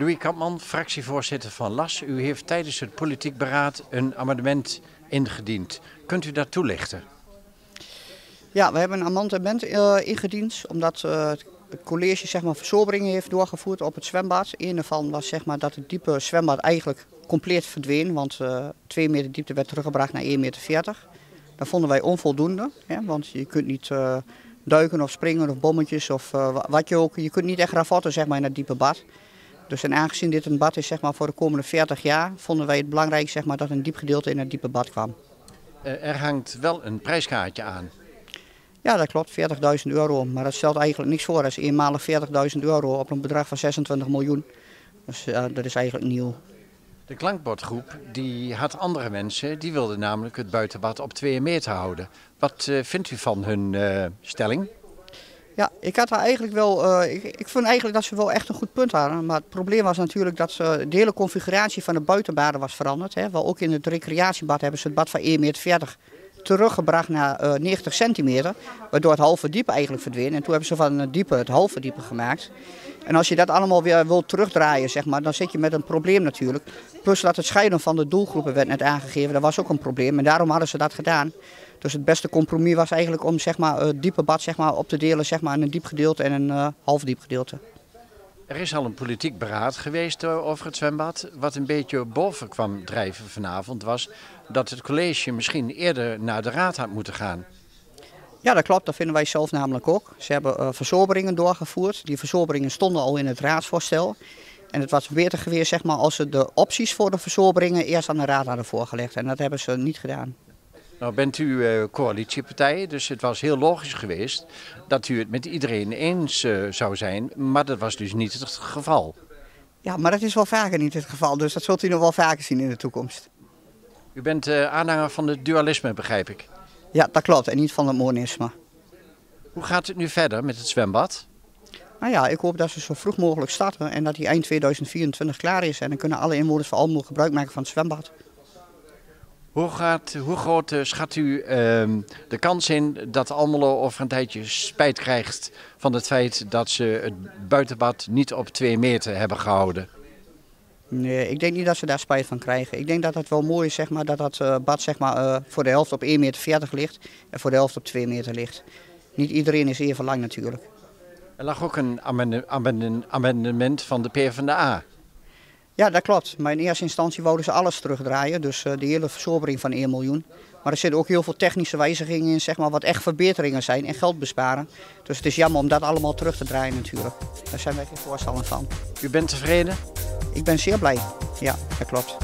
Louis Kampman, fractievoorzitter van LAS. U heeft tijdens het politiek beraad een amendement ingediend. Kunt u dat toelichten? Ja, we hebben een amendement uh, ingediend omdat uh, het college zeg maar, heeft doorgevoerd op het zwembad. Een daarvan was zeg maar, dat het diepe zwembad eigenlijk compleet verdween, want uh, 2 meter diepte werd teruggebracht naar 1,40 meter. Dat vonden wij onvoldoende, hè, want je kunt niet duiken of springen of bommetjes of wat je ook. Je kunt niet echt ravotten zeg maar, in het diepe bad. Dus en aangezien dit een bad is zeg maar, voor de komende 40 jaar, vonden wij het belangrijk zeg maar, dat een diep gedeelte in het diepe bad kwam. Er hangt wel een prijskaartje aan. Ja, dat klopt, 40.000 euro. Maar dat stelt eigenlijk niks voor. Dat is eenmalig 40.000 euro op een bedrag van 26 miljoen. Dus uh, dat is eigenlijk nieuw. De klankbordgroep die had andere mensen, die wilden namelijk het buitenbad op 2 meter houden. Wat uh, vindt u van hun uh, stelling? Ja, ik had daar eigenlijk wel. Uh, ik, ik vond eigenlijk dat ze wel echt een goed punt hadden. Maar het probleem was natuurlijk dat ze, de hele configuratie van de buitenbaden was veranderd. Hè. Wel ook in het recreatiebad hebben ze het bad van 1,40 meter teruggebracht naar uh, 90 centimeter. Waardoor het halve diepe eigenlijk verdween. En toen hebben ze van het diepe het halve diepe gemaakt. En als je dat allemaal weer wilt terugdraaien, zeg maar, dan zit je met een probleem natuurlijk. Plus dat het scheiden van de doelgroepen werd net aangegeven, dat was ook een probleem. En daarom hadden ze dat gedaan. Dus het beste compromis was eigenlijk om zeg maar, het diepe bad zeg maar, op te delen zeg maar, in een diep gedeelte en een uh, half diep gedeelte. Er is al een politiek beraad geweest uh, over het zwembad. Wat een beetje boven kwam drijven vanavond was dat het college misschien eerder naar de raad had moeten gaan. Ja, dat klopt. Dat vinden wij zelf namelijk ook. Ze hebben uh, doorgevoerd. Die verzoberingen stonden al in het raadsvoorstel. En het was beter geweest zeg maar, als ze de opties voor de verzoberingen eerst aan de raad hadden voorgelegd. En dat hebben ze niet gedaan. Nou bent u uh, coalitiepartij, dus het was heel logisch geweest dat u het met iedereen eens uh, zou zijn. Maar dat was dus niet het geval. Ja, maar dat is wel vaker niet het geval. Dus dat zult u nog wel vaker zien in de toekomst. U bent uh, aanhanger van het dualisme, begrijp ik. Ja, dat klopt. En niet van het monisme. Hoe gaat het nu verder met het zwembad? Nou ja, ik hoop dat ze zo vroeg mogelijk starten en dat die eind 2024 klaar is. En dan kunnen alle inwoners van Almelo gebruik maken van het zwembad. Hoe, gaat, hoe groot uh, schat u uh, de kans in dat Almelo over een tijdje spijt krijgt van het feit dat ze het buitenbad niet op twee meter hebben gehouden? Nee, ik denk niet dat ze daar spijt van krijgen. Ik denk dat het wel mooi is zeg maar, dat dat uh, bad zeg maar, uh, voor de helft op 1,40 meter ligt en voor de helft op 2 meter ligt. Niet iedereen is even lang natuurlijk. Er lag ook een amendement van de PvdA. Ja, dat klopt. Maar in eerste instantie wouden ze alles terugdraaien, dus uh, de hele verzobering van 1 miljoen. Maar er zitten ook heel veel technische wijzigingen in, zeg maar, wat echt verbeteringen zijn en geld besparen. Dus het is jammer om dat allemaal terug te draaien natuurlijk. Daar zijn wij geen voorstander van. U bent tevreden? Ik ben zeer blij. Ja, dat klopt.